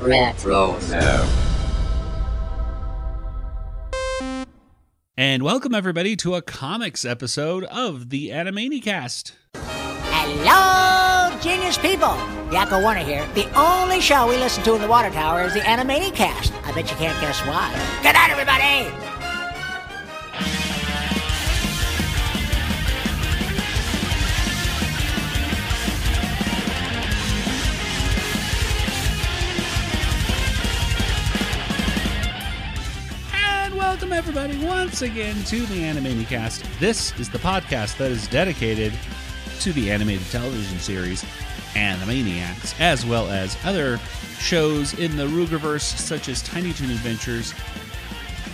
Retro. And welcome everybody to a comics episode of the Animanicast. Hello, genius people! Yakko Warner here. The only show we listen to in the water tower is the Animanicast. I bet you can't guess why. Good night, everybody! Everybody once again to the Animanicast. This is the podcast that is dedicated to the animated television series Animaniacs, as well as other shows in the Rueggerverse such as Tiny Toon Adventures,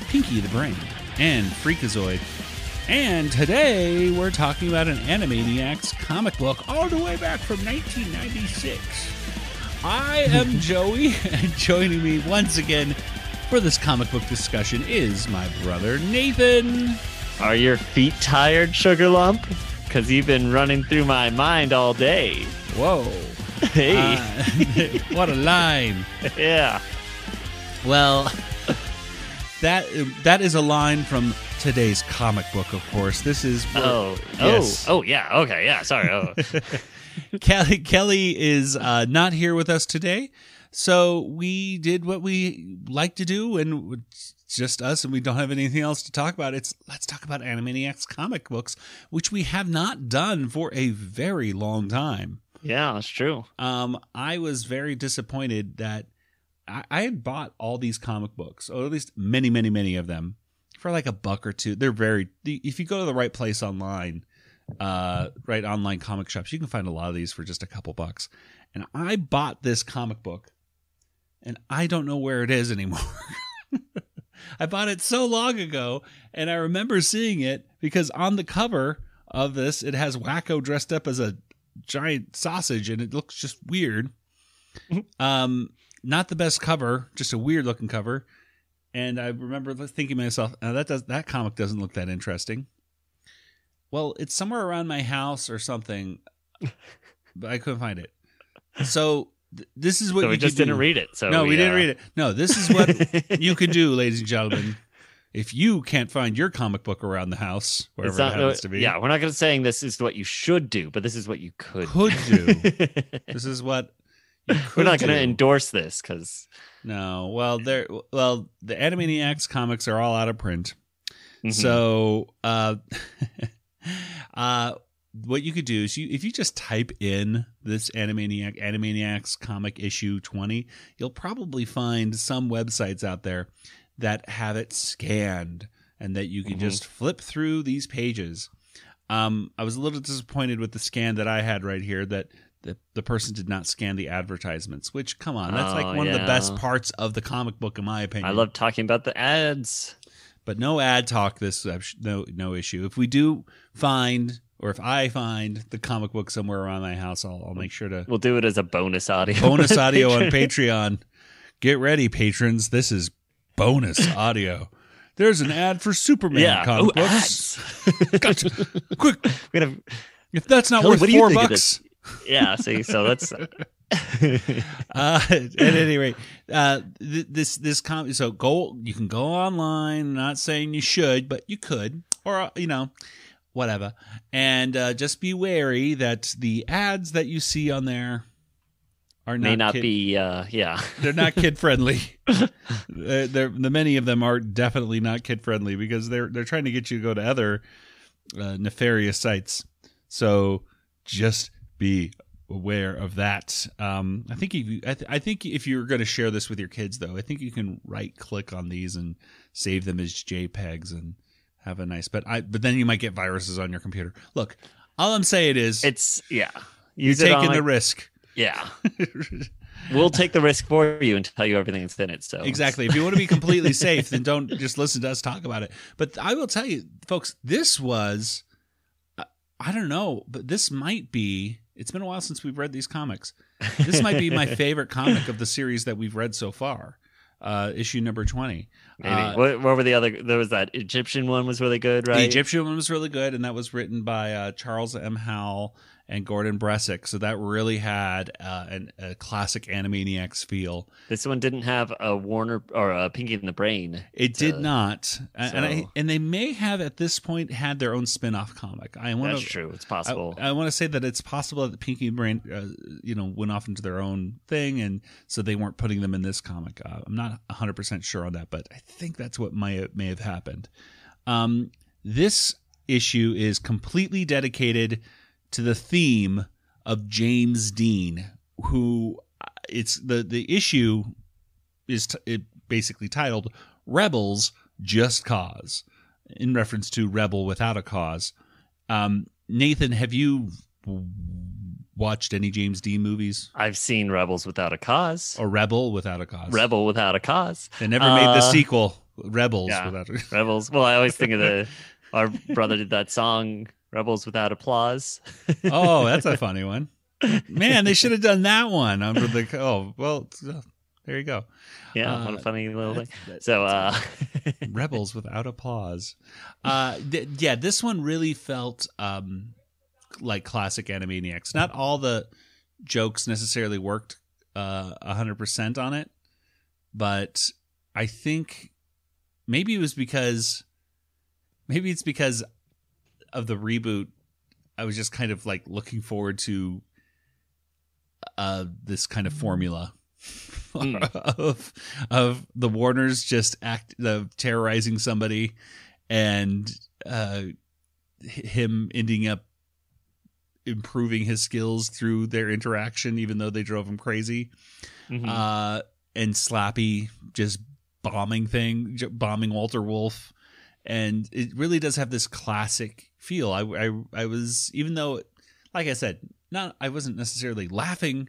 Pinky the Brain, and Freakazoid. And today we're talking about an Animaniacs comic book all the way back from 1996. I am Joey, and joining me once again for this comic book discussion is my brother Nathan. Are your feet tired, Sugar Lump? Because you've been running through my mind all day. Whoa. Hey, Uh, what a line. yeah. Well, that that is a line from today's comic book, of course. This is Oh, Yes. oh, oh, yeah. Okay, yeah. Sorry. Oh, Kelly Kelly is uh, not here with us today, so we did what we like to do, and just us, and we don't have anything else to talk about. It's let's talk about Animaniacs comic books, which we have not done for a very long time. yeah, that's true. Um, I was very disappointed that I, I had bought all these comic books, or at least many, many, many of them, for like a buck or two. They're very if you go to the right place online, uh, right online comic shops, you can find a lot of these for just a couple bucks. And I bought this comic book, and I don't know where it is anymore. I bought it so long ago, and I remember seeing it because on the cover of this, it has Wakko dressed up as a giant sausage, and it looks just weird. um, not the best cover, just a weird looking cover. And I remember thinking to myself, "Now that does that comic doesn't look that interesting." Well, it's somewhere around my house or something, but I couldn't find it. So th- this is what So you we just could didn't read it. So no, we didn't uh, read it. No, this is what you could do, ladies and gentlemen. If you can't find your comic book around the house, wherever not, it happens to be, Yeah, we're not going to saying this is what you should do, but this is what you could could do. this is what we're not going to endorse this because No, well, there. Well, the Animaniacs comics are all out of print. Mm-hmm. So, uh, uh, what you could do is you if you just type in this Animaniac Animaniacs comic issue twenty, you'll probably find some websites out there that have it scanned and that you can Mhm. just flip through these pages. Um, I was a little disappointed with the scan that I had right here that. The, the person did not scan the advertisements, which come on, that's Oh, like one of the best parts of the comic book, in my opinion. I love talking about the ads. But no ad talk. This uh, no no issue. If we do find, or if I find the comic book somewhere around my house, I'll, I'll make sure to We'll do it as a bonus audio. bonus audio on Patreon. Get ready, patrons. This is bonus audio. There's an ad for Superman Yeah. comic Ooh, books. Gotcha. Quick, We're gonna, if that's not worth what do you four bucks. yeah. See, so let's. uh, at any rate, uh, th- this this com- so go you can go online. Not saying you should, but you could, or uh, you know, whatever. And uh, just be wary that the ads that you see on there are not may not kid- be. Uh, yeah. They're not kid friendly. they're, they're, the many of them are definitely not kid friendly because they're they're trying to get you to go to other uh, nefarious sites. So just be aware of that. Um, I think you, I, th- I think if you're going to share this with your kids, though, I think you can right click on these and save them as JPEGs and have a nice. But I but then you might get viruses on your computer. Look, all I'm saying is It's yeah. you're Use on, taking the risk. Yeah. We'll take the risk for you and tell you everything that's in it. So Exactly. If you want to be completely safe, then don't just listen to us talk about it. But I will tell you, folks, this was, I- I don't know, but this might be, it's been a while since we've read these comics. This might be my favorite comic of the series that we've read so far. Uh, issue number 20. Maybe. Uh, what, what were the other? There was that Egyptian one was really good, right? The Egyptian one was really good, and that was written by uh, Charles M. Howell and Gordon Bressack. So that really had uh, an, a classic Animaniacs feel. This one didn't have a Warner or a Pinky in the Brain. It did not, A- and I, and they may have at this point had their own spin-off comic. I want That's to true. It's I, possible. I want to say that it's possible that Pinky and Brain, uh, you know, went off into their own thing, and so they weren't putting them in this comic. Uh, I'm not 100 percent sure on that, but I think that's what may may have happened. Um, this issue is completely dedicated to the theme of James Dean, who uh, it's the the issue is t- it basically titled "Rebels Just Cause," in reference to "Rebel Without a Cause." Um, Nathan, have you watched any James Dean movies I've seen Rebels Without a Cause. or Rebel Without a Cause? Rebel Without a Cause. They never made the Uh, sequel, Rebels yeah. Without. A- Rebels. Well, I always think of the our brother did that song Rebels Without Applause. oh, that's a funny one. Man, they should have done that one under the. Oh, well, uh, there you go. Yeah, what Uh, a funny little thing. So, uh, Rebels without applause. Uh, th- yeah, this one really felt um, like classic Animaniacs. Not all the jokes necessarily worked uh, a hundred percent on it, but I think maybe it was because maybe it's because of the reboot. I was just kind of like looking forward to uh, this kind of formula Hmm. of of the Warners just act the terrorizing somebody and uh, him ending up improving his skills through their interaction, even though they drove him crazy. mhm. Uh, and Slappy just bombing thing, bombing Walter Wolf, and it really does have this classic feel. I, I, I was even though, like I said, not I wasn't necessarily laughing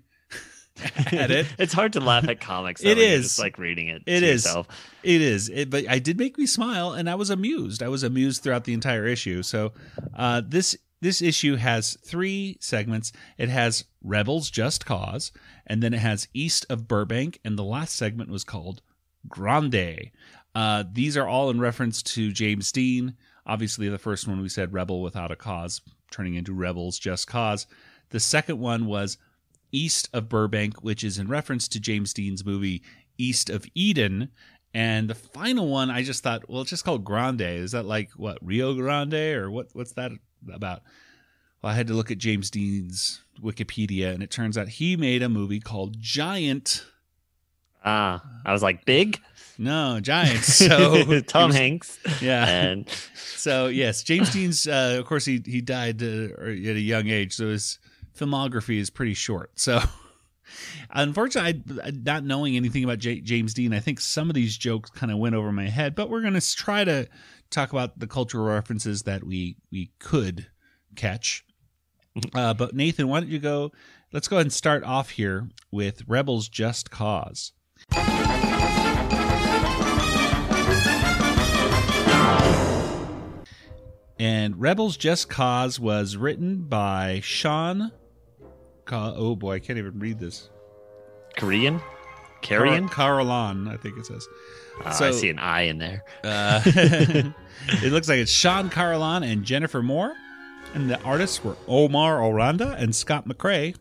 at it. it's hard to laugh at comics. Though, It is. just like reading it. It is. Yourself. It is, it, but I did make me smile, and I was amused. I was amused throughout the entire issue. So, uh, this this issue has three segments. It has Rebels Just Cause, and then it has East of Burbank, and the last segment was called Grande. Uh, these are all in reference to James Dean. Obviously, the first one we said Rebel Without a Cause, turning into Rebels Just Cause. The second one was East of Burbank, which is in reference to James Dean's movie East of Eden. And the final one, I just thought, well, it's just called Grande. Is that like what Rio Grande or what? What's that about? Well, I had to look at James Dean's Wikipedia, and it turns out he made a movie called Giant. Ah, I was like big. No, giants. So Tom was- Hanks yeah. and So yes, James Dean's. Uh, of course, he he died uh, at a young age, so his filmography is pretty short. So, unfortunately, I, not knowing anything about J- James Dean, I think some of these jokes kind of went over my head. But we're gonna try to talk about the cultural references that we we could catch. Uh, but Nathan, why don't you go? Let's go ahead and start off here with Rebels Just Cause. And Rebels Just Cause was written by Sean. Ca- oh boy, I can't even read this. Korean, Korean? Car- Carolan, I think it says. Oh, so- I see an I in there. Uh, it looks like it's Sean Carolan and Jennifer Moore. And the artists were Omar Aranda and Scott McCrae.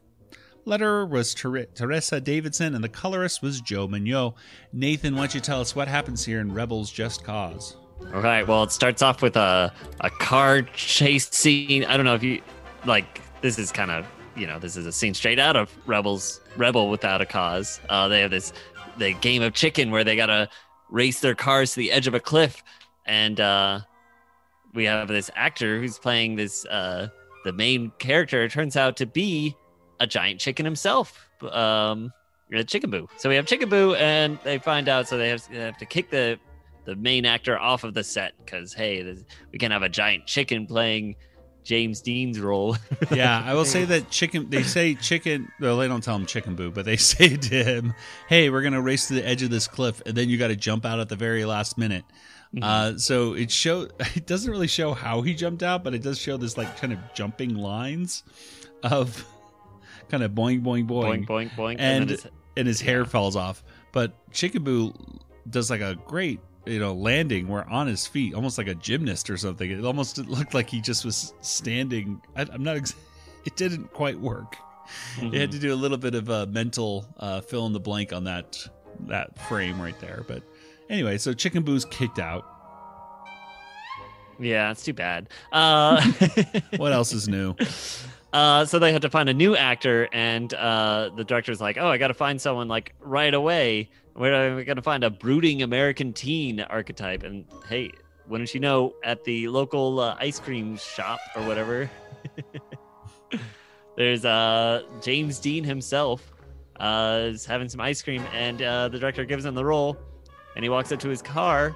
Letterer was Ter- Teresa Davidson, and the colorist was Joe Mignot. Nathan, why don't you tell us what happens here in Rebels Just Cause? All right. Well, it starts off with a a car chase scene. I don't know if you like. This is kind of you know this is a scene straight out of Rebels Rebel Without a Cause. Uh, they have this the game of chicken where they gotta race their cars to the edge of a cliff, and uh, we have this actor who's playing this uh, the main character. Turns out to be a giant chicken himself. Um, a chicken boo. So we have chicken boo, and they find out. So they have, they have to kick the the main actor off of the set because hey, this, we can have a giant chicken playing James Dean's role. yeah, I will say that chicken. They say chicken. Well, they don't tell him chicken boo, but they say to him, "Hey, we're gonna race to the edge of this cliff, and then you got to jump out at the very last minute." Uh, so it show. It doesn't really show how he jumped out, but it does show this like kind of jumping lines of kind of boing boing boing, boing boing boing, and then it's- and his hair falls off. But Chicken Boo does like a great you know landing where on his feet, almost like a gymnast or something. It almost looked like he just was standing. I, I'm not. Ex- it didn't quite work. They had to do a little bit of a mental uh, fill in the blank on that that frame right there. But anyway, so Chicken Boo's kicked out. Yeah, it's too bad. Uh, What else is new? uh, so they had to find a new actor, and uh, the director's like, "Oh, I got to find someone like right away. We're we going to find a brooding American teen archetype." And hey, wouldn't you know, at the local uh, ice cream shop or whatever, there's uh, James Dean himself uh, is having some ice cream, and uh, the director gives him the role, and he walks up to his car,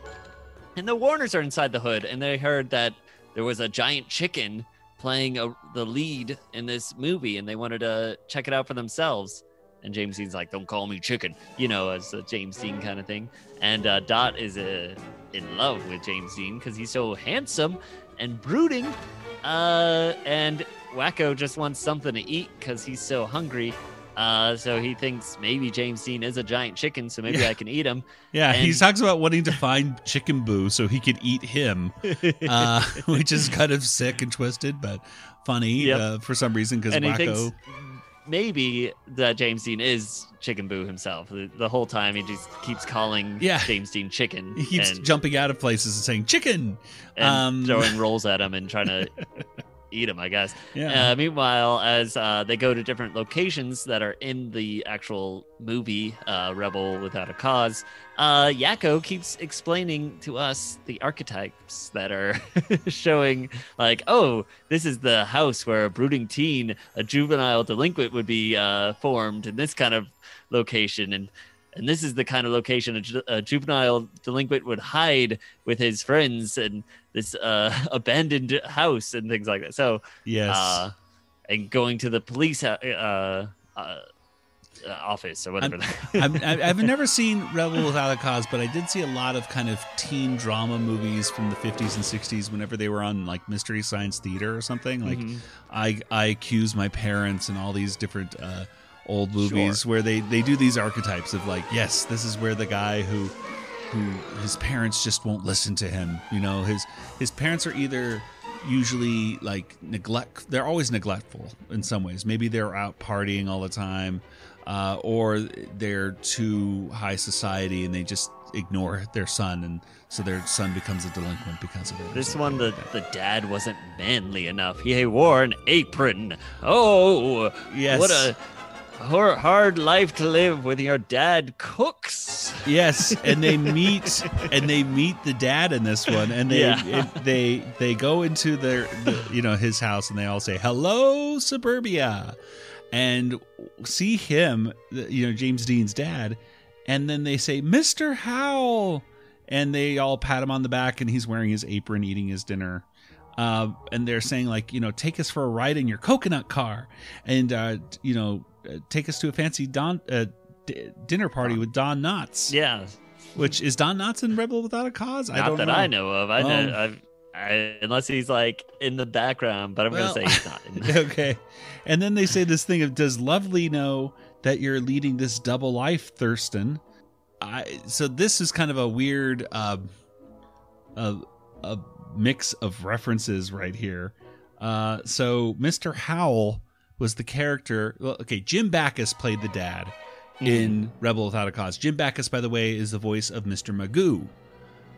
and the Warners are inside the hood, and they heard that there was a giant chicken playing a, the lead in this movie, and they wanted to check it out for themselves. And James Dean's like, "Don't call me chicken," you know, as a James Dean kind of thing. And uh, Dot is uh, in love with James Dean because he's so handsome and brooding. Uh, and Wakko just wants something to eat because he's so hungry. Uh, so he thinks maybe James Dean is a giant chicken, so maybe Yeah. I can eat him. Yeah, he talks about wanting to find Chicken Boo so he could eat him, uh, which is kind of sick and twisted, but funny Yep. uh, for some reason because and Wakko. Maybe that James Dean is Chicken Boo himself. The, the whole time he just keeps calling Yeah. James Dean chicken. He keeps and, jumping out of places and saying chicken. and um, throwing rolls at him and trying to eat him, I guess. Yeah. Uh, meanwhile, as uh, they go to different locations that are in the actual movie uh, Rebel Without a Cause, uh, Yakko keeps explaining to us the archetypes that are showing, like, oh, this is the house where a brooding teen, a juvenile delinquent would be uh, formed in this kind of location. And and this is the kind of location a, ju- a juvenile delinquent would hide with his friends and this uh, abandoned house and things like that. So, yes. uh, and going to the police uh, uh, uh, office or whatever. I've, I've I've never seen Rebel Without a Cause, but I did see a lot of kind of teen drama movies from the 50s and 60s whenever they were on like Mystery Science Theater or something. Like Mhm. I I accuse my parents and all these different uh, old movies where they they do these archetypes of like yes this is where the guy who who his parents just won't listen to him you know his his parents are either usually like neglect they're always neglectful in some ways maybe they're out partying all the time uh, or they're too high society and they just ignore their son and so their son becomes a delinquent because of it This one, the, like the dad wasn't manly enough. He wore an apron. Oh, Yes. What a hard life to live when your dad cooks. Yes, and they meet and they meet the dad in this one, and they Yeah. it- they they go into their the, you know his house, and they all say hello suburbia, and see him, you know James Dean's dad, and then they say Mister Howell, and they all pat him on the back, and he's wearing his apron, eating his dinner. Uh, and they're saying like you know take us for a ride in your coconut car and uh, you know take us to a fancy don uh, d- dinner party with Don Knotts. Yeah, Which is Don Knotts in Rebel Without a Cause? I not don't that know. I know of. I know. Um, I've, I, unless he's like in the background, but I'm Well- gonna say he's not. In okay. And then they say this thing of does Lovely know that you're leading this double life, Thurston? I so this is kind of a weird uh, a, a mix of references right here. Uh, so Mr. Howell was the character. Well, okay, Jim Backus played the dad in Rebel Without a Cause. Jim Backus, by the way, is the voice of Mr. Magoo.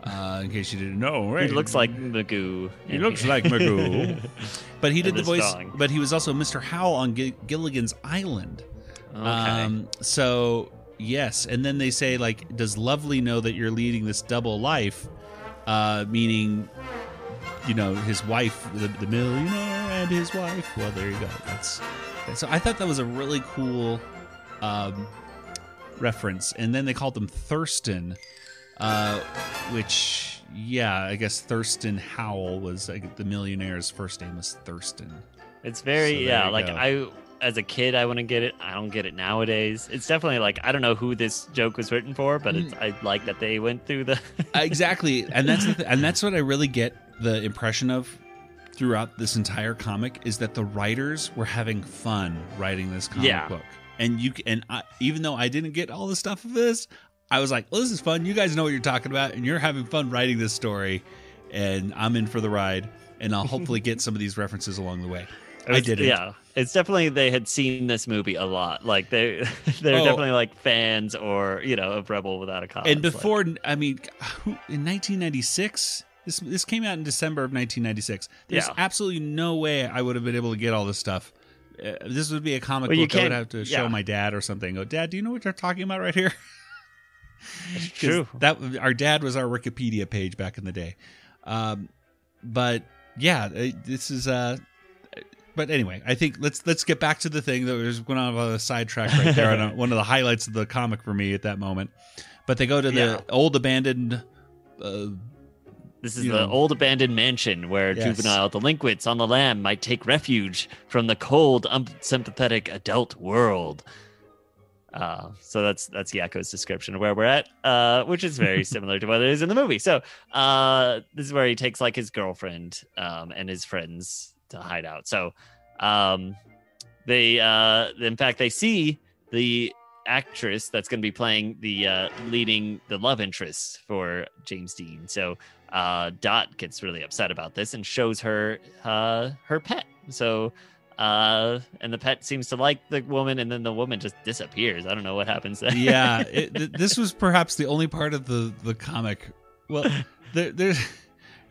Uh, in case you didn't know, He looks like Magoo. He looks like Magoo. But he did the voice. drawing. But he was also Mr. Howell on G- Gilligan's Island. okay. Um, so yes, and then they say like, does Lovely know that you're leading this double life? Uh, meaning, you know, his wife, the, the millionaire, and his wife. Well, there you go. That's so. I thought that was a really cool um, reference. And then they called him Thurston, uh, which yeah, I guess Thurston Howell was like, the millionaire's first name was Thurston. It's very So yeah. Like go. I, as a kid, I wouldn't get it. I don't get it nowadays. It's definitely like I don't know who this joke was written for, but it's, Mm. I like that they went through the. exactly and that's the th- and that's what i really get the impression of throughout this entire comic is that the writers were having fun writing this comic Yeah. book and you and I, even though i didn't get all the stuff of this i was like well this is fun you guys know what you're talking about and you're having fun writing this story and i'm in for the ride and i'll hopefully get some of these references along the way I didn't. Yeah, it's definitely they had seen this movie a lot. Like they, they're Oh. definitely like fans or you know of Rebel Without a Cause. and like- before i mean in 1996 this this came out in december of 1996 there's Yeah. absolutely no way i would have been able to get all this stuff uh, this would be a comic Well, book i would have to show yeah. my dad or something go dad do you know what you're talking about right here true. that our dad was our wikipedia page back in the day um but yeah uh, this is uh but anyway, I think let's let's get back to the thing that was going on a sidetrack right there. on one of the highlights of the comic for me at that moment. But they go to the Yeah. old abandoned uh, This is you the know. old abandoned mansion where Yes. juvenile delinquents on the lam might take refuge from the cold, unsympathetic adult world. Uh, so that's that's Yakko's description of where we're at, uh, which is very similar to what it is in the movie. So uh, this is where he takes like his girlfriend um, and his friends to hide out. So um, they, uh, in fact, they see the actress that's going to be playing the uh, leading the love interest for James Dean. So uh, Dot gets really upset about this and shows her uh, her pet. So uh, and the pet seems to like the woman, and then the woman just disappears. I don't know what happens there. yeah, it, th- this was perhaps the only part of the the comic. Well, there, there's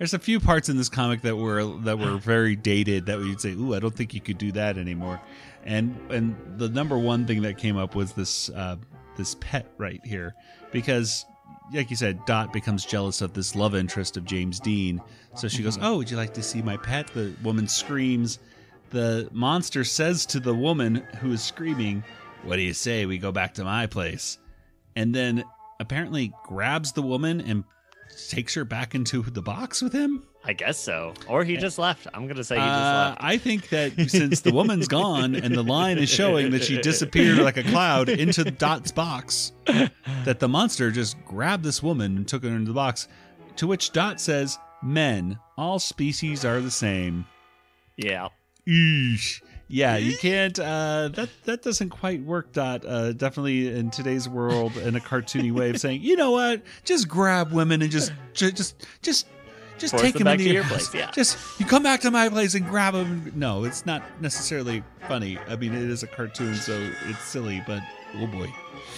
there's a few parts in this comic that were that were very dated that we'd say, "Ooh, I don't think you could do that anymore." And and the number one thing that came up was this uh, this pet right here because. Like you said, Dot becomes jealous of this love interest of James Dean. So she goes, Oh, would you like to see my pet? The woman screams. The monster says to the woman who is screaming, What do you say we go back to my place? And then apparently grabs the woman and takes her back into the box with him. I guess so. Or he just left. I'm gonna say he just Uh, left. I think that since the woman's gone and the line is showing that she disappeared like a cloud into Dot's box, that the monster just grabbed this woman and took her into the box. To which Dot says, Men, all species are the same. Yeah. Eesh. Yeah, you can't. Uh, that that doesn't quite work. Dot. Uh, definitely in today's world, in a cartoony way of saying, you know what? Just grab women and just, ju- just, just, just Force take them them back into to your your place, yeah. Just you come back to my place and grab them. No, it's not necessarily funny. I mean, it is a cartoon, so it's silly. But oh boy,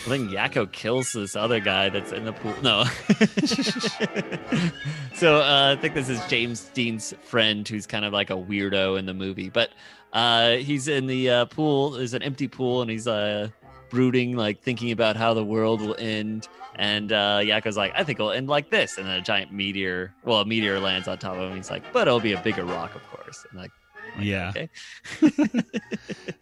I think Yakko kills this other guy that's in the pool. No. so uh, I think this is James Dean's friend who's kind of like a weirdo in the movie. But uh, he's in the uh, pool. There's an empty pool and he's uh, brooding, like thinking about how the world will end. And uh, Yakko's like, I think it'll end like this. And then a giant meteor, well, a meteor lands on top of him. He's like, but it'll be a bigger rock, of course. And like, yeah. okay.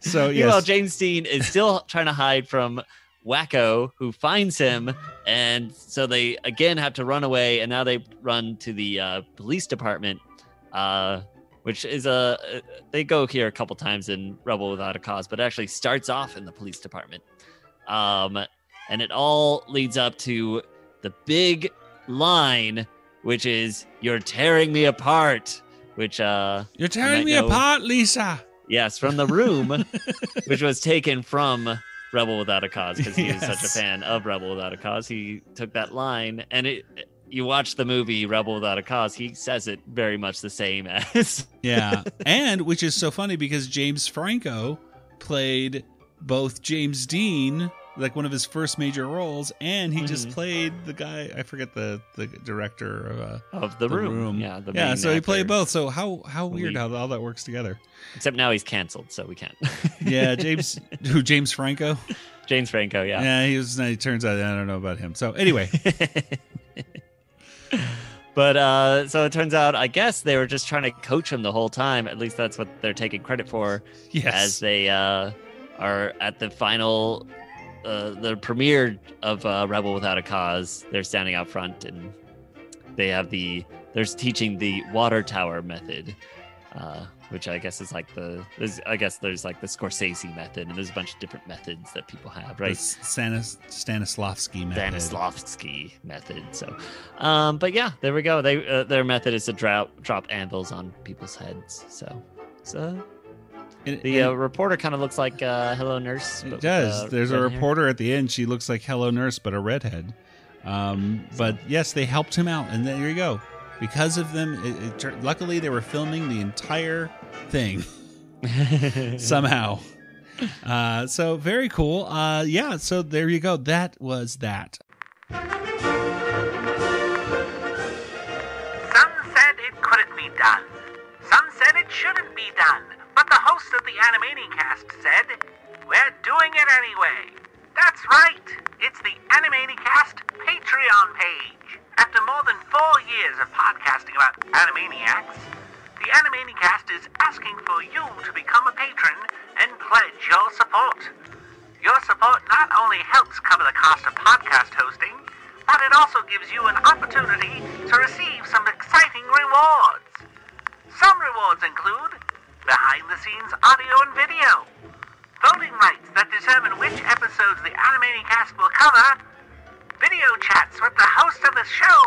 So Meanwhile, yes, James Dean is still trying to hide from Wakko, who finds him, and so they again have to run away. And now they run to the uh, police department, uh, which is a they go here a couple times in Rebel Without a Cause, but it actually starts off in the police department, um, and it all leads up to the big line, which is "You're tearing me apart," which uh, you're tearing me know- apart, Lisa. Yes, from the room, which was taken from Rebel Without a Cause because he was such a fan of Rebel Without a Cause. He took that line, and it. You watch the movie Rebel Without a Cause. He says it very much the same as. Yeah, and which is so funny because James Franco played both James Dean, like one of his first major roles, and he just Mhm. played the guy. I forget the the director of uh, of the, room. Yeah, the yeah. So he played both. So how how weird lead. how all that works together. Except now he's canceled, so we can't. Yeah, James who James Franco. James Franco, yeah. Yeah, he was. It turns out I don't know about him. So anyway, but uh, so it turns out, I guess they were just trying to coach him the whole time. At least that's what they're taking credit for. yes, as they uh, are at the final, uh, the premiere of uh, Rebel Without a Cause. They're standing out front and they have the they're teaching the water tower method, uh, which I guess is like the there's I guess there's like the Scorsese method and there's a bunch of different methods that people have, the right? Stanis, Stanislavski method. Stanislavski method. So, um, but yeah, there we go. They uh, their method is to drop drop anvils on people's heads. So, so And- the and- uh, reporter kind of looks like uh, Hello Nurse. but It with, does. uh, There's a red hair. reporter at the end. She looks like Hello Nurse, but a redhead. Um, but yes, they helped him out, and there you go. Because of them, it, it, tur- luckily they were filming the entire thing somehow. Uh, so very cool. Uh, yeah. So there you go. That was that. Some said it couldn't be done. Some said it shouldn't be done. But the host of the Animanicast said, We're doing it anyway. That's right. It's the Animanicast Patreon page. After more than four years of podcasting about Animaniacs, the Animanicast is asking for you to become a patron and pledge your support. Your support not only helps cover the cost of podcast hosting, but it also gives you an opportunity to receive some exciting rewards. Some rewards include behind the scenes audio and video, voting rights that determine which episodes the Animanicast will cover, video chats with the host of the show,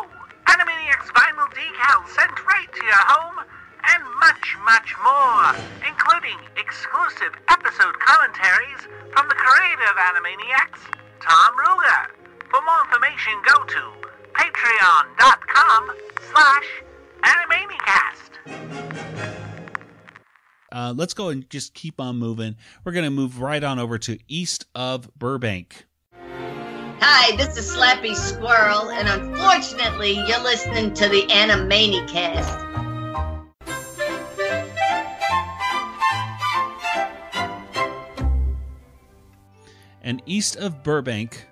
Animaniacs vinyl decals sent right to your home, and much, much more, including exclusive episode commentaries from the creator of Animaniacs, Tom Ruegger. For more information, go to patreon.com slash Animanicast. Uh, let's go and just keep on moving. We're going to move right on over to east of Burbank. Hi, this is Slappy Squirrel, and unfortunately, you're listening to the Animanicast. And east of Burbank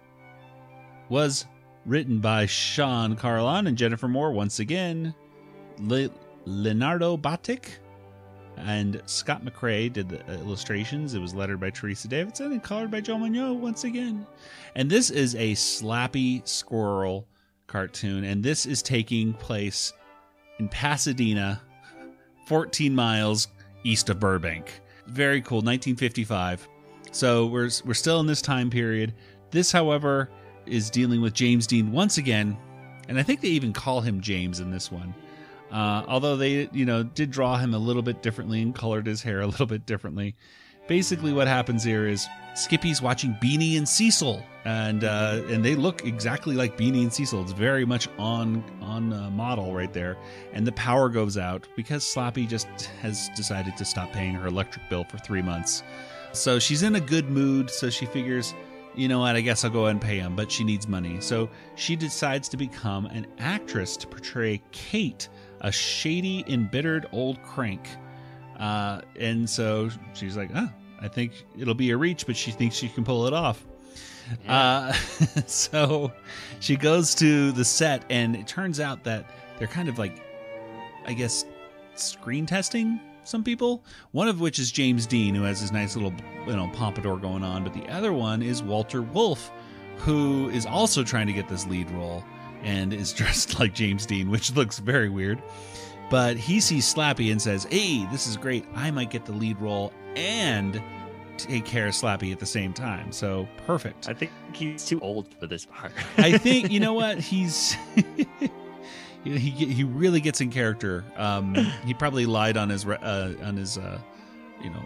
was written by Sean Carolan and Jennifer Moore once again. Le- Leonardo Batic and Scott McCrae did the uh, illustrations. It was lettered by Teresa Davidson and colored by Joe Monod once again. And this is a slappy squirrel cartoon, and this is taking place in Pasadena, 14 miles east of Burbank. Very cool, 1955. So we're we're still in this time period. This, however, is dealing with James Dean once again, and I think they even call him James in this one. Uh, although they, you know, did draw him a little bit differently and colored his hair a little bit differently. Basically, what happens here is Skippy's watching Beany and Cecil, and uh, and they look exactly like Beany and Cecil. It's very much on on uh, model right there. And the power goes out because Slappy just has decided to stop paying her electric bill for three months. So she's in a good mood. So she figures, you know what? I guess I'll go and pay him. But she needs money, so she decides to become an actress to portray Kate a shady, embittered old crank. Uh, and so she's like, oh, I think it'll be a reach, but she thinks she can pull it off. Yeah. Uh, so she goes to the set, and it turns out that they're kind of like, I guess, screen testing some people. One of which is James Dean, who has his nice little, you know, pompadour going on, but the other one is Walter Wolf, who is also trying to get this lead role and is dressed like James Dean, which looks very weird. But he sees Slappy and says, Hey, this is great. I might get the lead role and take care of Slappy at the same time. So perfect. I think he's too old for this part. I think, you know what? He's. he, he he really gets in character. Um, he probably lied on his uh, on his uh, you know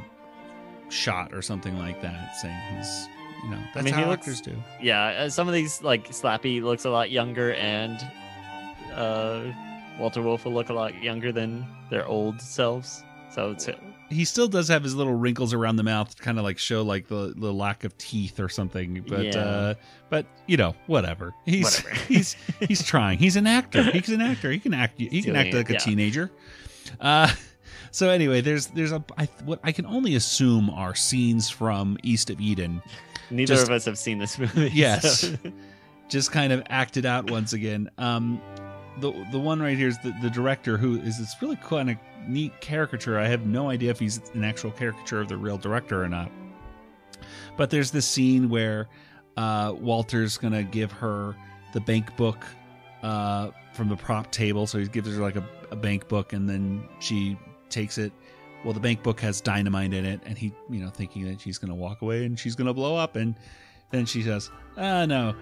shot or something like that, saying he's you know that's mean, how he looks- actors do. yeah, uh, some of these like Slappy looks a lot younger, and uh, Walter Wolf will look a lot younger than their old selves. So it's he still does have his little wrinkles around the mouth to kind of like show like the, the lack of teeth or something but Yeah. uh but you know whatever he's Whatever. he's he's trying he's an actor he's an actor he can act he can act like a yeah. teenager uh so anyway there's there's a I, what i can only assume are scenes from east of eden neither Just- of us have seen this movie. Yes. so- just kind of acted out once again. Um, the the one right here is the, the director who is this really kind of neat caricature. I have no idea if he's an actual caricature of the real director or not. But there's this scene where uh, Walter's gonna give her the bank book uh, from the prop table. So he gives her like a, a bank book, and then she takes it. Well, the bank book has dynamite in it, and he, you know, thinking that she's gonna walk away and she's gonna blow up, and then she says, "Ah, no,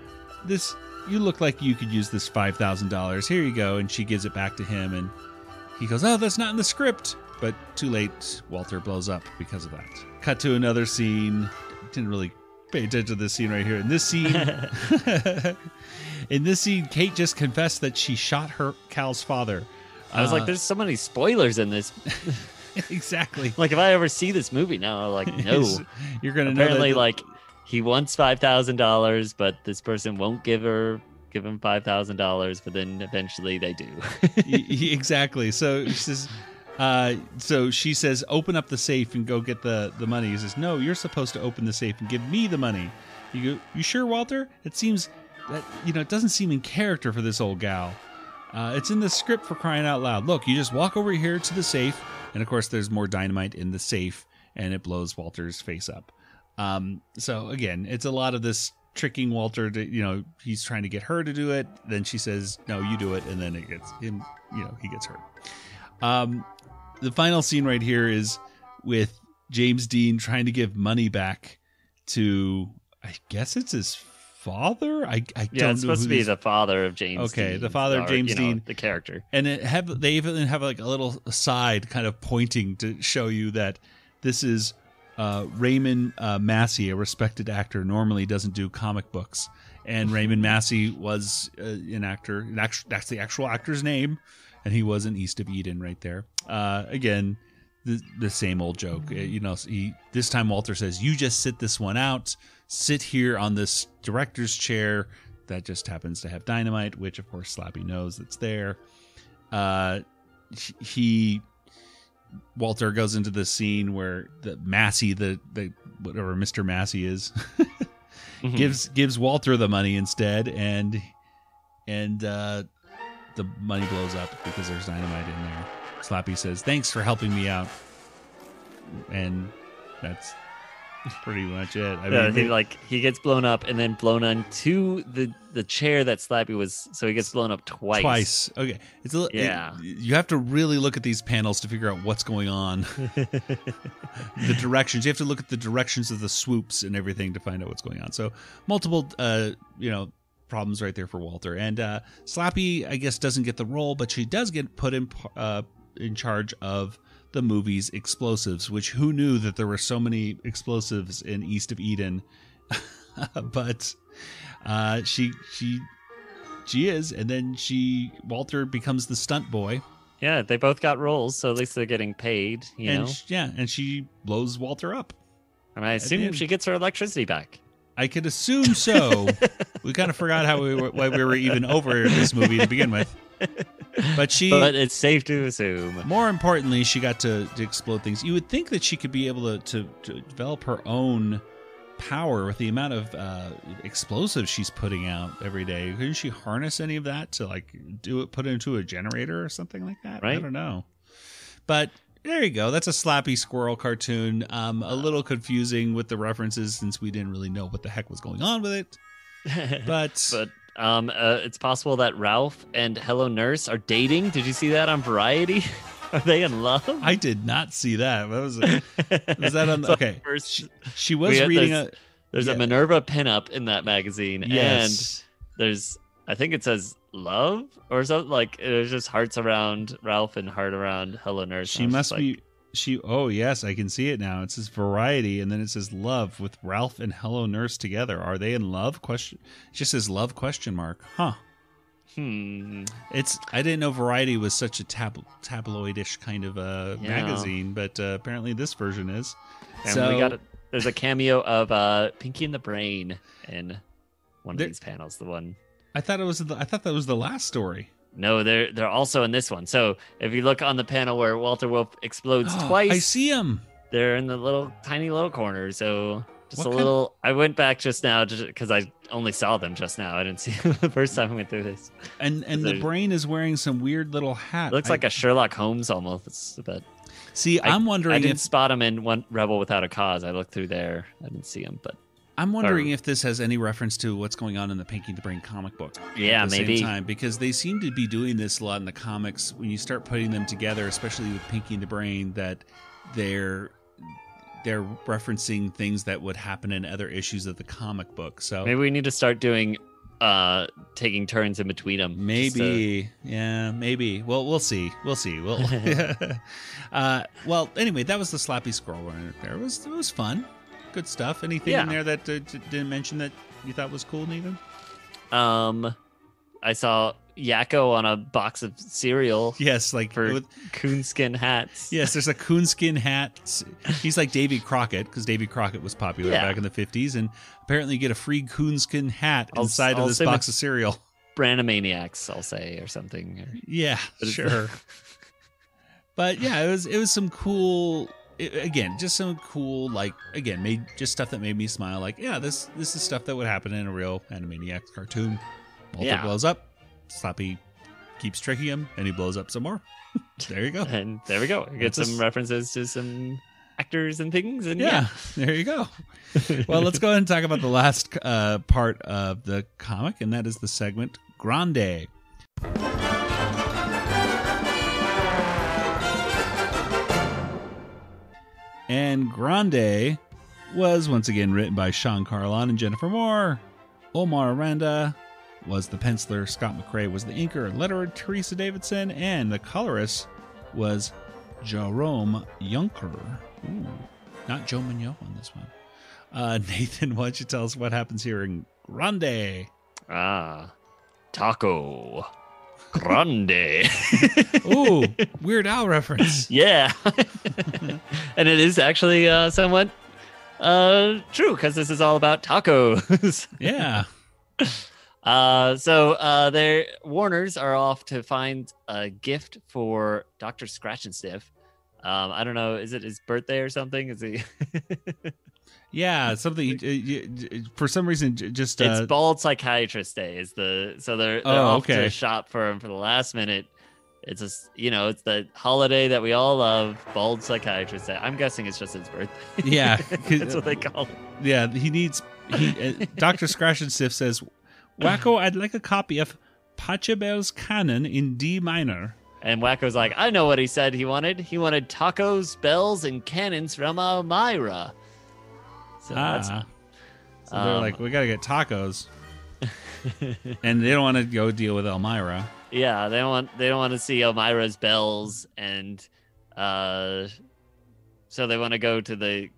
this you look like you could use this five thousand dollars. Here you go." And she gives it back to him, and he goes, "Oh, that's not in the script." But too late. Walter blows up because of that. Cut to another scene. Didn't really pay attention to this scene right here. In this scene, in this scene, Kate just confessed that she shot her Cal's father. I was Uh, like, there's so many spoilers in this. exactly. Like if I ever see this movie now, I'm like no. You're gonna know Apparently, that, like he wants five thousand dollars, but this person won't give her give him five thousand dollars. But then eventually they do. Exactly. So she says, uh, so she says, open up the safe and go get the the money. He says, no, you're supposed to open the safe and give me the money. You go, you sure, Walter? It seems that you know it doesn't seem in character for this old gal. Uh, it's in the script for crying out loud. Look, you just walk over here to the safe, and of course, there's more dynamite in the safe, and it blows Walter's face up. Um, so again, it's a lot of this tricking Walter to, you know, he's trying to get her to do it. Then she says, no, you do it. And then it gets him, you know, he gets hurt. Um, the final scene right here is with James Dean trying to give money back to, I guess it's his father. I, I yeah, don't it's know supposed to be the father of James. Okay, Dean, the father of or, James you know, Dean. the character. and it have they even have like a little side kind of pointing to show you that this is uh, Raymond uh, Massey, a respected actor, normally doesn't do comic books, and Raymond Massey was uh, an actor. An act- that's the actual actor's name, and he was in East of Eden right there. Uh, again, the, the same old joke. Uh, You know, he this time Walter says, "You just sit this one out. Sit here on this director's chair." That just happens to have dynamite, which of course Slappy knows that's there uh he Walter goes into the scene where the Massey the the whatever Mr. Massey is Mhm. gives gives Walter the money instead and and uh the money blows up because there's dynamite in there. Slappy says, "Thanks for helping me out." And that's pretty much it. I yeah, mean, he like he gets blown up and then blown onto the the chair that Slappy was. So he gets blown up twice. twice. Okay, it's a, li- it- Yeah. you have to really look at these panels to figure out what's going on. the directions. You have to look at the directions of the swoops and everything to find out what's going on. So multiple, uh, you know, problems right there for Walter. And uh, Slappy, I guess, doesn't get the role, but she does get put in uh, in charge of the movie's explosives. Which who knew that there were so many explosives in East of Eden? but uh, she she she is, and then she Walter becomes the stunt boy. Yeah, they both got roles, so at least they're getting paid. You and know, sh- yeah, and she blows Walter up. and I assume she gets her electricity back. I could assume so. we kind of forgot how we were, why we were even over this movie to begin with. But she, But it's safe to assume. more importantly, she got to, to explode things. You would think that she could be able to, to, to develop her own power with the amount of uh, explosives she's putting out every day. Couldn't she harness any of that to like do it, put it into a generator or something like that? right? I don't know. But there you go. That's a slappy squirrel cartoon. Um, a little confusing with the references since we didn't really know what the heck was going on with it. But, but um, uh, it's possible that Ralph and Hello Nurse are dating. Did you see that on Variety? are they in love? I did not see that. That was was that on the, okay? first- She, she was reading this- a There's yeah. a Minerva pinup in that magazine, and there's I think it says love or something like there's just hearts around Ralph and heart around Hello Nurse. She must just be she oh yes, I can see it now. It says variety and then it says love with Ralph and Hello Nurse together. Are they in love? Question it just says love question mark. Huh. hmm. It's I didn't know variety was such a tab- tabloidish kind of a Yeah. magazine, but uh, apparently this version is. And so we got a, there's a cameo of uh Pinky and the Brain in one of There- these panels. The one I thought it was the, I thought that was the last story. No, they're they're also in this one. So if you look on the panel where Walter Wolf explodes twice, I see him. they're in the little tiny little corner. So just What a little. I went back just now because I only saw them just now. I didn't see them the first time I went through this. And and the brain is wearing some weird little hat. Looks I- like a Sherlock Holmes almost. But See, I- I'm wondering I didn't if spot him in one Rebel Without a Cause. I looked through there. I didn't see him, but I'm wondering Or- if this has any reference to what's going on in the Pinky the Brain comic book. Yeah, at the maybe. Same time, because they seem to be doing this a lot in the comics. When you start putting them together, especially with Pinky and the Brain, that they're they're referencing things that would happen in other issues of the comic book. So maybe we need to start doing uh taking turns in between them. Maybe, yeah, maybe. Well, we'll see. We'll see. We'll. uh, well, anyway, that was the Slappy Squirrel one right there. It was it was fun, good stuff. Anything in there that uh, didn't mention that you thought was cool, Nathan? Um, I saw Yakko on a box of cereal Yes, like for with, coonskin hats. yes, there's a coonskin hat. He's like Davy Crockett because Davy Crockett was popular Yeah. back in the 50s, and apparently you get a free coonskin hat inside I'll of this box of cereal. Brandomaniacs, I'll say, or something. or- Yeah, But sure. but yeah, it was it was some cool. It, again, just some cool like again made just stuff that made me smile. Like yeah, this this is stuff that would happen in a real Animaniacs cartoon. Walter Yeah. blows up, Slappy keeps tricking him, and he blows up some more. there you go. And there we go. Get That's some s- references to some actors and things. And Yeah, there you go. well, let's go ahead and talk about the last uh, part of the comic, and that is the segment Grande. And Grande was once again written by Sean Carolan and Jennifer Moore. Omar Aranda was the penciler, Scott McRae was the inker, letterer Teresa Davidson, and the colorist was Jerome Yunker. Ooh, not Joe Mignot on this one. Uh, Nathan, why don't you tell us what happens here in Grande? Ah, taco. Grande. Ooh, Weird Al reference. yeah. and it is actually uh, somewhat uh, true because this is all about tacos. Yeah. Uh, so uh, their Warners are off to find a gift for Doctor Scratchansniff. Um, I don't know. Is it his birthday or something? Is he? Yeah, something uh, for some reason just uh, it's Bald Psychiatrist Day. Is the so they're, they're Oh, off okay. to shop for him for the last minute. It's just you know it's the holiday that we all love, Bald Psychiatrist Day. I'm guessing it's just his birthday. yeah, That's what they call it. yeah. He needs he. Uh, Doctor Scratchansniff says, "Wakko, I'd like a copy of Pachelbel's Canon in D minor." And Wakko's like, I know what he said he wanted. He wanted tacos, bells, and cannons from Elmira. So Ah, so they're um, like, "We gotta get tacos," and they don't want to go deal with Elmira. yeah. They don't want they don't want to see Elmira's bells, and uh, so they want to go to the.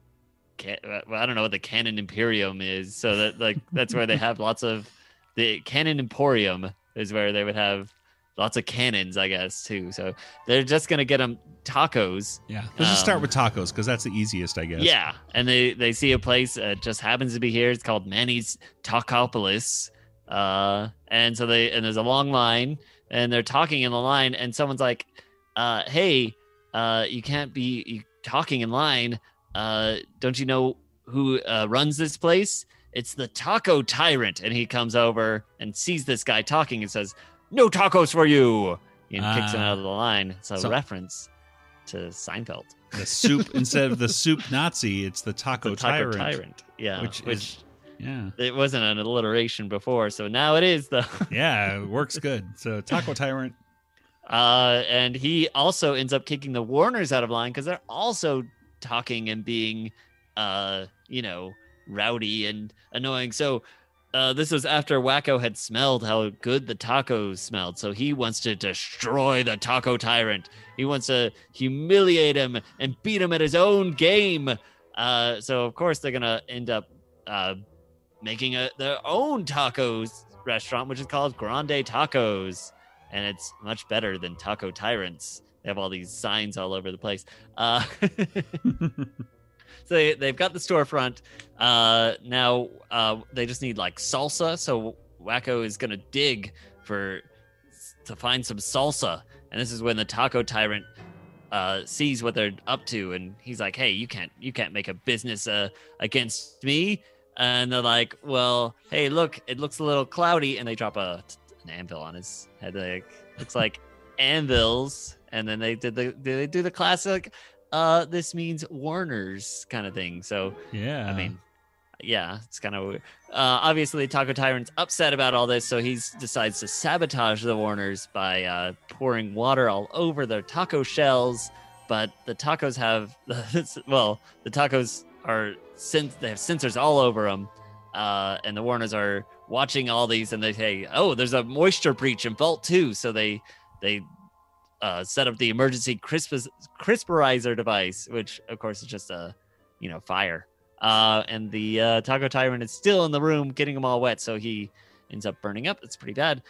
Well, I don't know what the Canon Imperium is. So that like that's where they have lots of the Canon Emporium is where they would have lots of cannons, I guess, too. So they're just gonna get them tacos. Yeah, let's just start Um, with tacos because that's the easiest, I guess. Yeah, and they they see a place that just happens to be here. It's called Manny's Tacopolis, uh, and so they and there's a long line, and they're talking in the line, and someone's like, uh, "Hey, uh, you can't be talking in line. Uh, don't you know who uh, runs this place? It's the Taco Tyrant." And he comes over and sees this guy talking and says, "No tacos for you," and kicks him Ah. out of the line. It's a So- reference to Seinfeld. The soup instead of the soup Nazi, it's the taco, the Taco tyrant. Tyrant. Yeah, which which, is- Yeah, it wasn't an alliteration before, so now it is though. yeah, it works good. So taco tyrant. Uh, and he also ends up kicking the Warners out of line because they're also talking and being, uh, you know, rowdy and annoying. So. Uh, this was after Wakko had smelled how good the tacos smelled, so he wants to destroy the taco tyrant. He wants to humiliate him and beat him at his own game. Uh, so of course they're gonna end up uh, making a their own tacos restaurant, which is called Grande Tacos, and it's much better than Taco Tyrants. They have all these signs all over the place. So they, they've got the storefront. Uh, now uh, they just need like salsa. So Wakko is gonna dig for to find some salsa, and this is when the Taco Tyrant uh, sees what they're up to, and he's like, "Hey, you can't you can't make a business uh, against me." And they're like, "Well, hey, look, it looks a little cloudy," and they drop a an anvil on his head. Like, looks like anvils, and then they did the they do the classic. Uh, this means Warner's kind of thing. So Yeah, I mean, yeah, it's kind of weird. Uh, obviously, Taco Tyrant's upset about all this, so he decides to sabotage the Warners by uh, pouring water all over their taco shells. But the tacos have, well, the tacos are sen- they have sensors all over them, uh, and the Warners are watching all these, and they say, "Oh, there's a moisture breach in Vault 2. So they they uh, set up the emergency crisp- crisperizer device, which of course is just a you know fire. Uh, and the uh, taco tyrant is still in the room, getting them all wet, so he ends up burning up. It's pretty bad.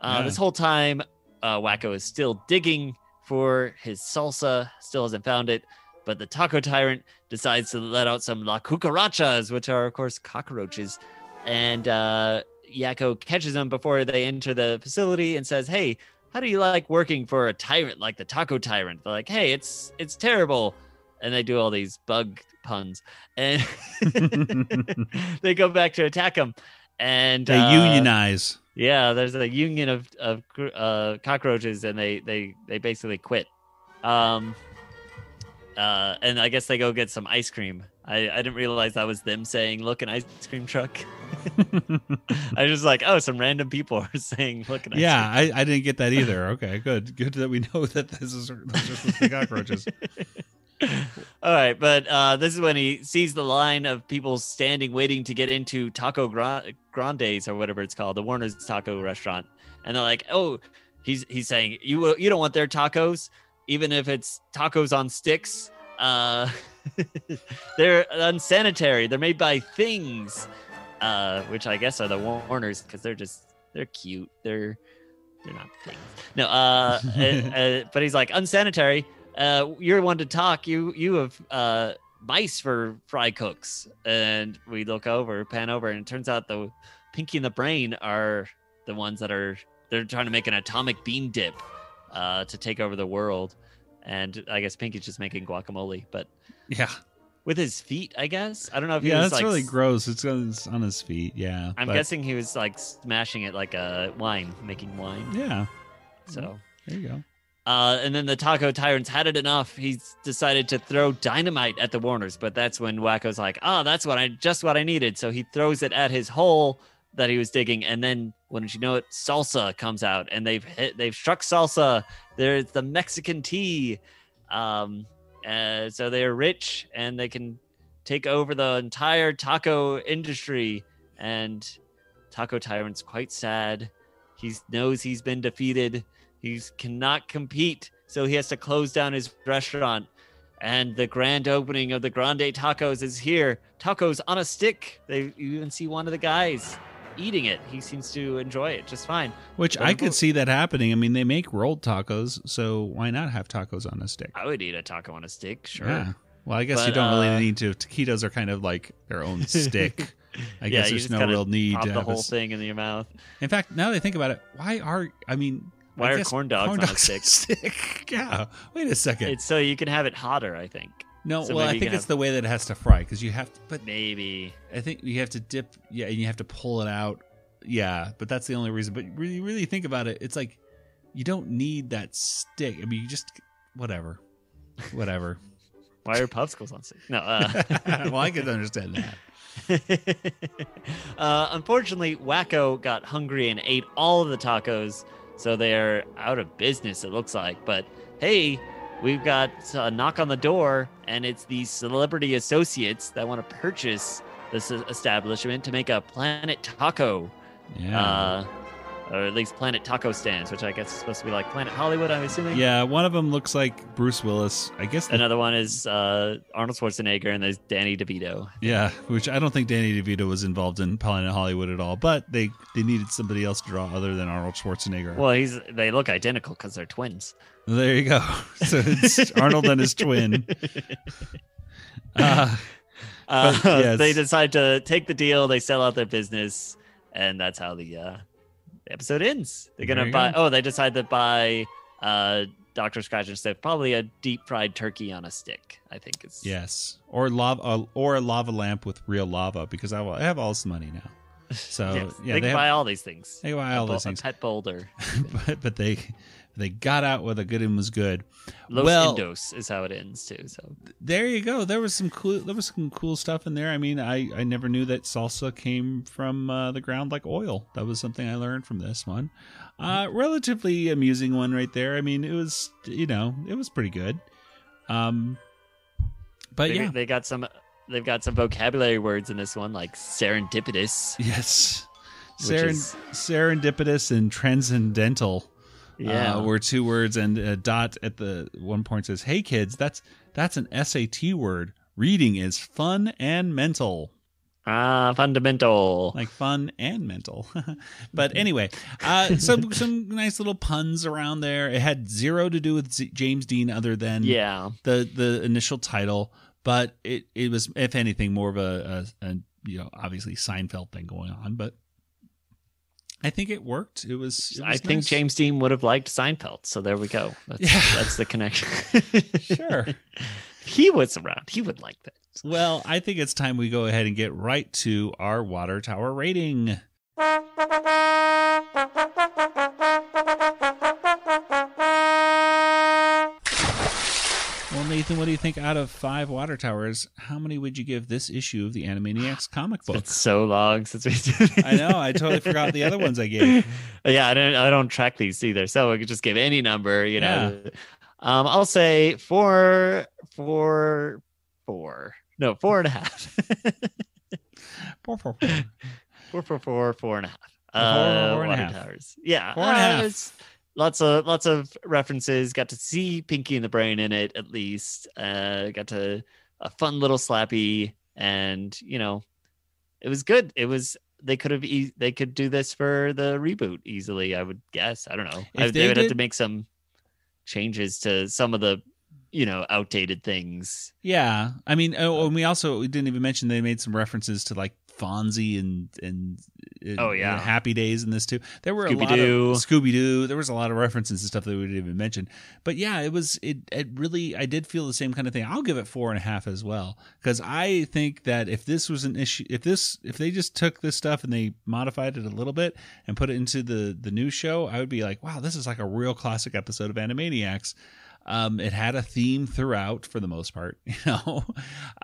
Uh, Yeah. This whole time, uh, Wakko is still digging for his salsa, still hasn't found it. But the taco tyrant decides to let out some la cucarachas, which are, of course, cockroaches. And uh, Yakko catches them before they enter the facility and says, Hey, how do you like working for a tyrant like the taco tyrant? They're like, Hey, it's it's terrible. And they do all these bug puns. And they go back to attack him. And They uh, unionize. yeah, there's a union of of uh, cockroaches, and they they they basically quit. Um, uh, and I guess they go get some ice cream. I I didn't realize that was them saying, "Look, an ice cream truck." I was just like, oh, some random people are saying, "Look, an ice yeah, I, I didn't get that either. Okay, good. Good that we know that this is those are supposed to cockroaches. All right, but uh, this is when he sees the line of people standing, waiting to get into Taco Gra- Grande's or whatever it's called, the Warner's Taco Restaurant, and they're like, "Oh, he's he's saying you you don't want their tacos, even if it's tacos on sticks. Uh, they're unsanitary. They're made by things, uh, which I guess are the Warners because they're just they're cute. They're they're not things. No, uh, uh, uh, but he's like unsanitary. Uh, you're one to talk. You you have uh mice for fry cooks, and we look over, pan over, and it turns out the Pinky and the Brain are the ones that are they're trying to make an atomic bean dip, uh, to take over the world. And I guess Pinky's just making guacamole, but Yeah, with his feet, I guess. I don't know if he yeah, was that's like really gross. It's on, it's on his feet. Yeah, I'm but- guessing he was like smashing it like a wine, making wine. Yeah, So there you go. Uh, and then the Taco Tyrants had it enough. He's decided to throw dynamite at the Warners, but that's when Wakko's like, "Oh, that's what I just what I needed." So he throws it at his hole that he was digging, and then wouldn't you know it, salsa comes out, and they've hit, they've struck salsa. There's the Mexican tea, um, uh, so they're rich and they can take over the entire taco industry. And Taco Tyrant's quite sad. He knows he's been defeated. He cannot compete, so he has to close down his restaurant. And the grand opening of the Grande Tacos is here. Tacos on a stick. They you even see one of the guys eating it. He seems to enjoy it just fine. Which But I could see that happening. I mean, they make rolled tacos, so why not have tacos on a stick? I would eat a taco on a stick, sure. Yeah. Well, I guess you don't uh, really need to. Taquitos are kind of like their own stick. I Yeah, guess there's no real need to the have a whole s- thing in your mouth. In fact, now that I think about it, why are I mean, Why I are guess corn dogs on a stick? stick? yeah. Wait a second. It's so you can have it hotter, I think. No, so well, I think it's have- the way that it has to fry because you have to. But Maybe. I think you have to dip. Yeah, and you have to pull it out. Yeah, but that's the only reason. But really, really think about it. It's like you don't need that stick. I mean, you just whatever, whatever. Why are popsicles on stick? No. Uh, well, I can understand that. uh, unfortunately, Wakko got hungry and ate all of the tacos, so they're out of business, it looks like. But hey, we've got a knock on the door, and it's these celebrity associates that want to purchase this establishment to make a Planet Taco, Yeah. uh, or at least Planet Taco stands, which I guess is supposed to be like Planet Hollywood, I'm assuming. yeah, one of them looks like Bruce Willis. I guess. the- Another one is uh, Arnold Schwarzenegger, and there's Danny DeVito. yeah, which I don't think Danny DeVito was involved in Planet Hollywood at all. But they they needed somebody else to draw other than Arnold Schwarzenegger. Well, he's they look identical because they're twins. There you go. So it's Arnold and his twin. Uh, Uh, yes. They decide to take the deal. They sell out their business, and that's how the uh, episode ends. They're gonna buy. go. Oh, they decide to buy uh, Doctor Scratch Stick. Probably a deep fried turkey on a stick. I think is yes, or lava or a lava lamp with real lava because I, will, I have all this money now. So Yes, yeah, they, they can buy have, all these things. they buy A all a things, pet boulder. but, but they they got out where the good and was good. Los Well- Indos is how it ends too. So There you go. There was some cool. There was some cool stuff in there. I mean, I I never knew that salsa came from uh, the ground like oil. That was something I learned from this one. Uh, relatively amusing one right there. I mean, it was you know it was pretty good. Um, but they, yeah, they got some. They've got some vocabulary words in this one, like serendipitous. yes, Seren- is- serendipitous and transcendental. Yeah, uh, were two words, and uh, Dot at the one point says, "Hey kids, that's that's an SAT word. Reading is fun and mental." Ah, fundamental. like fun and mental. but anyway, uh, some some nice little puns around there. It had zero to do with Z- James Dean, other than yeah. the the initial title. But it it was, if anything, more of a, a, a you know obviously Seinfeld thing going on. But I think it worked. It was. it I was think. James Dean would have liked Seinfeld. So there we go. That's, Yeah. that's the connection. Sure. he was around. He would like that. Well, I think it's time we go ahead and get right to our water tower rating. Well, Nathan, what do you think out of five water towers? How many would you give this issue of the Animaniacs comic book? It's so long since we did. I know. I totally forgot the other ones I gave. Yeah, I don't. I don't track these either, so I could just give any number. You know. Um, I'll say four, four, four. No, four and a half. Four, four, four. four, four, four, four and a half. Four, Uh, four and a water half. towers. Yeah, Four and a uh, half. Lots of lots of references. Got to see Pinky and the Brain in it at least. Uh, got to a fun little slappy, and you know, it was good. It was. They could have. E- they could do this for the reboot easily. I would guess. I don't know. I, they they would have to make some changes to some of the, you know, outdated things. Yeah, I mean, oh, and we also we didn't even mention they made some references to like Fonzie and and, and Oh, yeah. and Happy Days in this too. There were a lot of Scooby-Doo. There was a lot of references and stuff that we didn't even mention. But yeah, it was it it really I did feel the same kind of thing. I'll give it four and a half as well because I think that if this was an issue, if this if they just took this stuff and they modified it a little bit and put it into the the new show, I would be like, wow, this is like a real classic episode of Animaniacs. Um, it had a theme throughout for the most part, you know.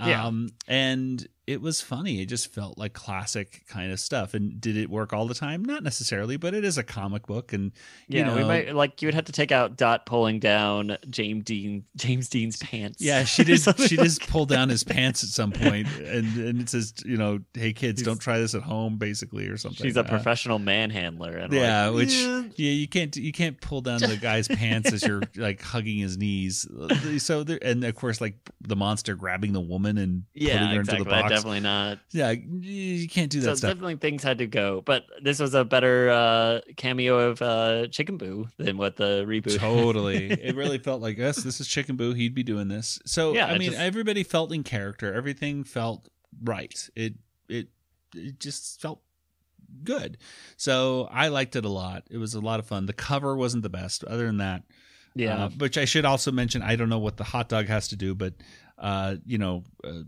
Yeah. Um, and it was funny. It just felt like classic kind of stuff. And did it work all the time? Not necessarily, but it is a comic book, and you Yeah, know, we might like you would have to take out Dot pulling down James Dean James Dean's pants. yeah, she did. she like just pulled down his pants at some point, and and it says, you know, hey kids, He's- don't try this at home, basically, or something. She's a Uh, professional manhandler. And yeah, like, which "Yeah." yeah, you can't you can't pull down the guy's pants as you're like hugging his knees. So there, and of course, like the monster grabbing the woman and putting yeah, her exactly. into the box. Definitely not. Yeah, you can't do So that stuff. definitely things had to go, but this was a better uh, cameo of uh, Chicken Boo than what the reboot. Totally. it really felt like us. This is Chicken Boo. He'd be doing this. So Yeah, I mean, just- everybody felt in character. Everything felt right. It it it just felt good. So I liked it a lot. It was a lot of fun. The cover wasn't the best. Other than that, yeah, uh, which I should also mention. I don't know what the hot dog has to do, but uh, you know, uh,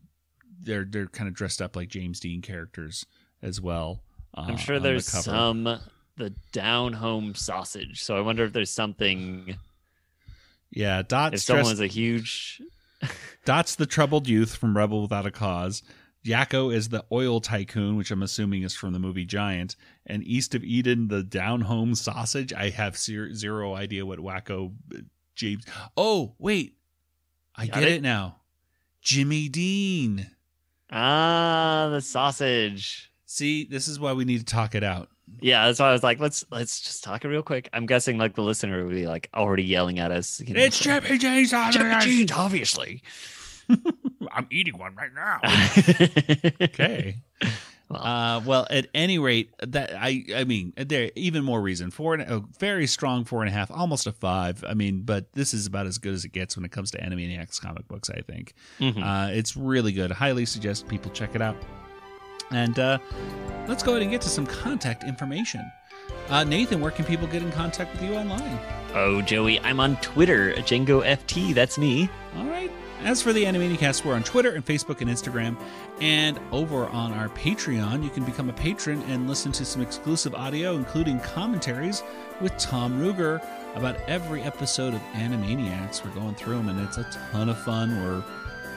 they're they're kind of dressed up like James Dean characters as well. Uh, I'm sure on the there's some the down home sausage. So I wonder if there's something. Yeah, Dot's If someone dressed- a huge, Dot's the troubled youth from Rebel Without a Cause. Yakko is the oil tycoon, which I'm assuming is from the movie Giant. And East of Eden, the down home sausage. I have zero idea what Wakko uh, James. Oh, wait. I Got get it? it? now. Jimmy Dean. Ah, the sausage. See, this is why we need to talk it out. Yeah, that's why I was like, let's let's just talk it real quick. I'm guessing like the listener would be like already yelling at us. You know, It's Jimmy Dean sausage. Jeans, obviously. I'm eating one right now. okay. Okay. Uh, well, at any rate, that I I mean, there even more reason four and a very strong four and a half, almost a five. I mean, but this is about as good as it gets when it comes to Animaniacs comic books. I think Mhm. uh, it's really good. Highly suggest people check it out. And uh, let's go ahead and get to some contact information. Uh, Nathan, where can people get in contact with you online? Oh, Joey, I'm on Twitter, Django FT. That's me. All right. As for the Animanicast, we're on Twitter and Facebook and Instagram. And over on our Patreon, you can become a patron and listen to some exclusive audio, including commentaries with Tom Ruegger about every episode of Animaniacs. We're going through them, and it's a ton of fun. We're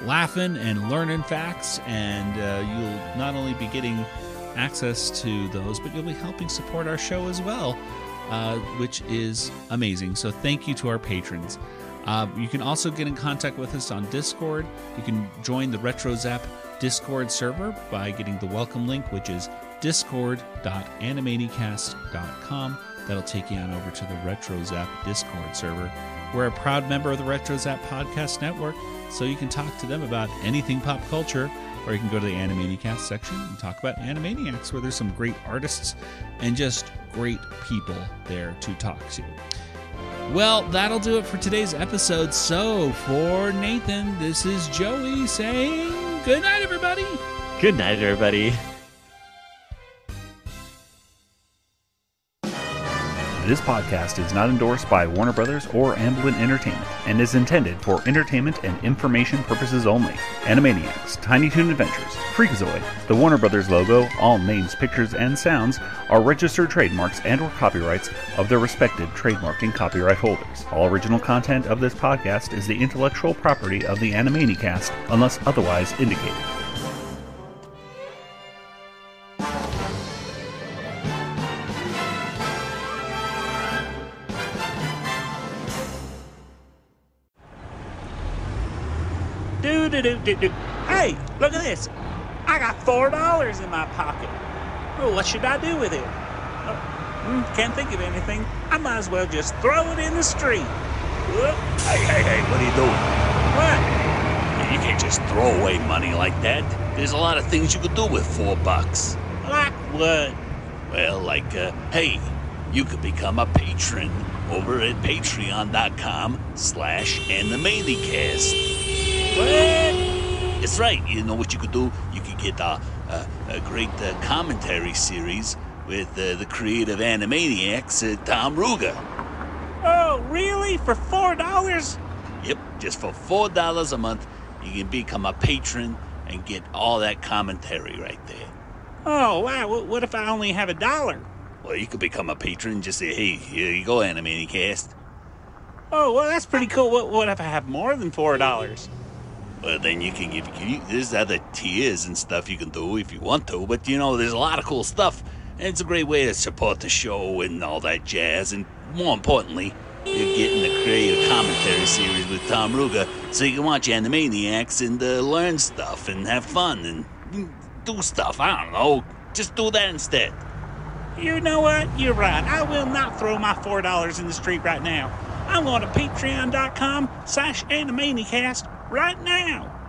laughing and learning facts, and uh, you'll not only be getting access to those, but you'll be helping support our show as well, uh, which is amazing. So thank you to our patrons. Uh, you can also get in contact with us on Discord. You can join the RetroZap Discord server by getting the welcome link, which is discord.animanicast.com That'll take you on over to the RetroZap Discord server. We're a proud member of the RetroZap Podcast Network, so you can talk to them about anything pop culture, or you can go to the Animaniacs section and talk about Animaniacs, where there's some great artists and just great people there to talk to. Well, that'll do it for today's episode. So, for Nathan, this is Joey saying good night, everybody. Good night, everybody. This podcast is not endorsed by Warner Brothers or Amblin Entertainment and is intended for entertainment and information purposes only. Animaniacs, Tiny Toon Adventures, Freakazoid, the Warner Brothers logo, all names, pictures, and sounds are registered trademarks and or copyrights of their respective trademark and copyright holders. All original content of this podcast is the intellectual property of the Animanicast unless otherwise indicated. Do do do do. Hey, look at this. I got four dollars in my pocket. Well, what should I do with it? Oh, hmm, can't think of anything. I might as well just throw it in the street. Whoop. Hey, hey, hey, what are you doing? What? You can't just throw away money like that. There's a lot of things you could do with four bucks. Like what? Well, like, uh, hey, you could become a patron over at patreon.com slash animanicast. What? That's right. You know what you could do? You could get a, a, a great uh, commentary series with uh, the creative Animaniacs, uh, Tom Ruegger. Oh, really? For four dollars? Yep, just for four dollars a month, you can become a patron and get all that commentary right there. Oh, wow. What, if I only have a dollar? Well, you could become a patron. And just say, "Hey, here you go, Animanicast." Oh, well, that's pretty cool. What, what if I have more than four dollars? Well, then you can give. You, there's other tiers and stuff you can do if you want to. But you know, there's a lot of cool stuff, and it's a great way to support the show and all that jazz. And more importantly, you're getting the creative commentary series with Tom Ruegger, so you can watch Animaniacs and uh, learn stuff and have fun and do stuff. I don't know. Just do that instead. You know what? You're right. I will not throw my four dollars in the street right now. I'm going to patreon.com slash animanicast right now.